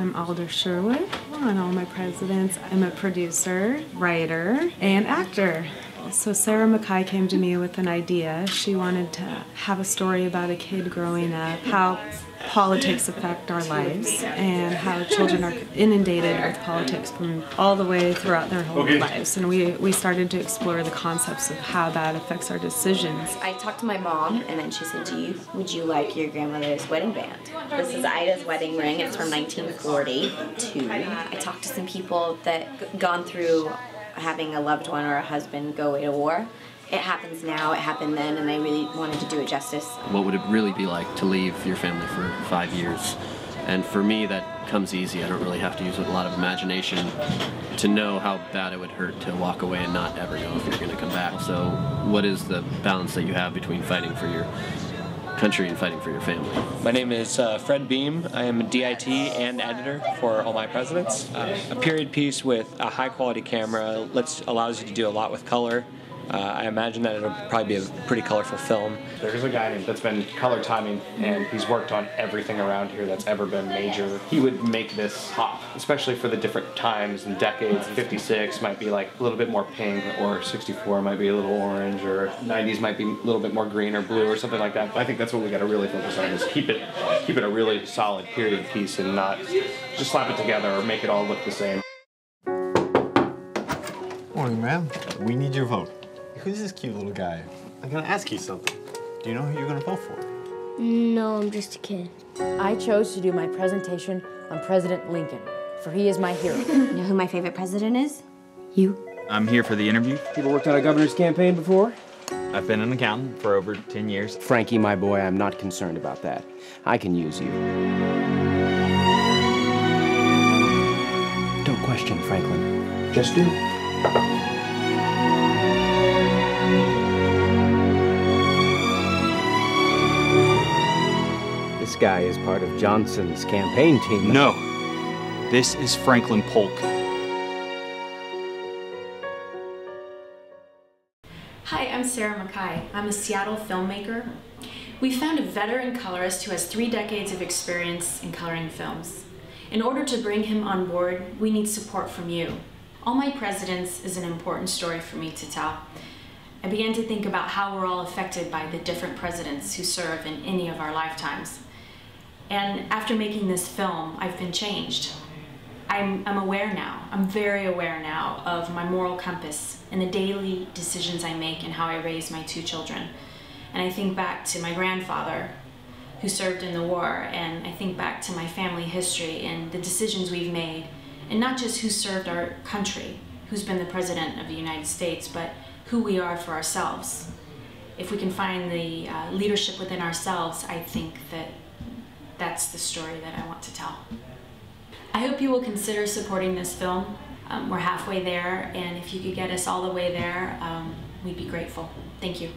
I'm Alder Sherwood. On All My Presidents, I'm a producer, writer, and actor. So Sarah Mackay came to me with an idea. She wanted to have a story about a kid growing up, how politics affect our lives, and how children are inundated with politics from all the way throughout their whole Okay. lives. And we, we started to explore the concepts of how that affects our decisions. I talked to my mom, and then she said, "Do you would you like your grandmother's wedding band?" This is Ida's wedding ring. It's from 1942. I talked to some people that gone through having a loved one or a husband go away to war. It happens now. It happened then, and I really wanted to do it justice. What would it really be like to leave your family for five years? And for me, that comes easy. I don't really have to use a lot of imagination to know how bad it would hurt to walk away and not ever know if you're going to come back. So, what is the balance that you have between fighting for your country and fighting for your family? My name is uh, Fred Beam. I am a DIT and editor for All My Presidents. Uh, a period piece with a high quality camera lets allows you to do a lot with color. Uh, I imagine that it'll probably be a pretty colorful film. There's a guy that's been color timing, and he's worked on everything around here that's ever been major. He would make this pop, especially for the different times and decades. 56 might be like a little bit more pink, or 64 might be a little orange, or 90s might be a little bit more green or blue, or something like that. But I think that's what we got to really focus on is keep it, keep it a really solid period piece, and not just slap it together or make it all look the same. Morning, ma'am. We need your vote. Who's this cute little guy? I'm gonna ask you something. Do you know who you're gonna vote for? No, I'm just a kid. I chose to do my presentation on President Lincoln, for he is my hero. You know who my favorite president is? You. I'm here for the interview. People worked on a governor's campaign before? I've been an accountant for over 10 years. Frankie, my boy, I'm not concerned about that. I can use you. Don't question, Franklin. Just do. Guy is part of Johnson's campaign team. No, this is Franklin Polk. Hi, I'm Sarah Mackay. I'm a Seattle filmmaker. We found a veteran colorist who has three decades of experience in coloring films. In order to bring him on board, we need support from you. All My Presidents is an important story for me to tell. I began to think about how we're all affected by the different presidents who serve in any of our lifetimes. And after making this film, I've been changed. I'm, I'm aware now, I'm very aware now of my moral compass and the daily decisions I make and how I raise my two children. And I think back to my grandfather who served in the war, and I think back to my family history and the decisions we've made, and not just who served our country, who's been the President of the United States, but who we are for ourselves. If we can find the uh, leadership within ourselves, I think that that's the story that I want to tell. I hope you will consider supporting this film. Um, we're halfway there, and if you could get us all the way there, um, we'd be grateful. Thank you.